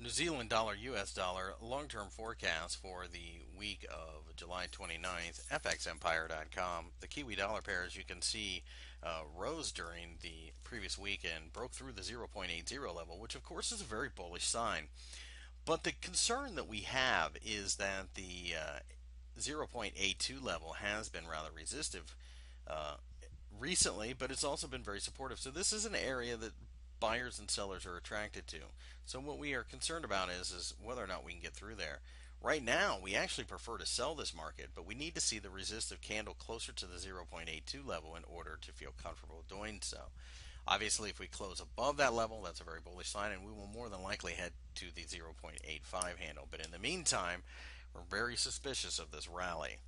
New Zealand dollar US dollar long term forecast for the week of July 29th, FXEmpire.com. The Kiwi dollar pair, as you can see, uh, rose during the previous week and broke through the 0.80 level, which of course is a very bullish sign. But the concern that we have is that the uh, 0.82 level has been rather resistive uh, recently, but it's also been very supportive. So this is an area that buyers and sellers are attracted to. So what we are concerned about is is whether or not we can get through there. Right now, we actually prefer to sell this market, but we need to see the resistive candle closer to the 0.82 level in order to feel comfortable doing so. Obviously, if we close above that level, that's a very bullish sign, and we will more than likely head to the 0.85 handle. But in the meantime, we're very suspicious of this rally.